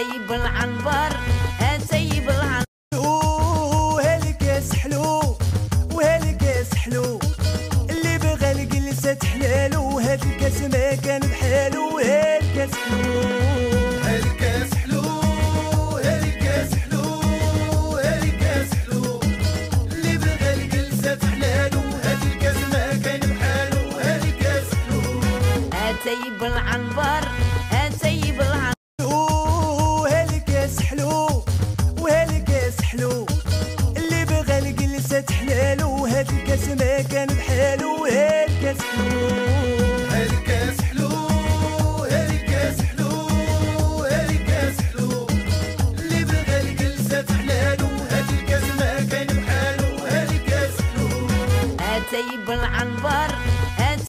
اتيب العنبر اتيب العنبر. وهالكاس حلو وهالكاس حلو. اللي بغى الجلسة تحلالو هاد الكاس ما كان بحالو هالكاس حلو. هالكاس حلو هالكاس حلو هالكاس حلو. اللي بغى الجلسة حلالو هاد الكاس ما كان بحالو هالكاس حلو. اتيب العنبر. الجلسة تحلالو هاد الكاس ما كان بحالو هالكاس حلو. هالكاس حلو هالكاس حلو هالكاس حلو. اللي بغى الجلسة حلالو هاد الكاس ما كان بحالو هالكاس حلو.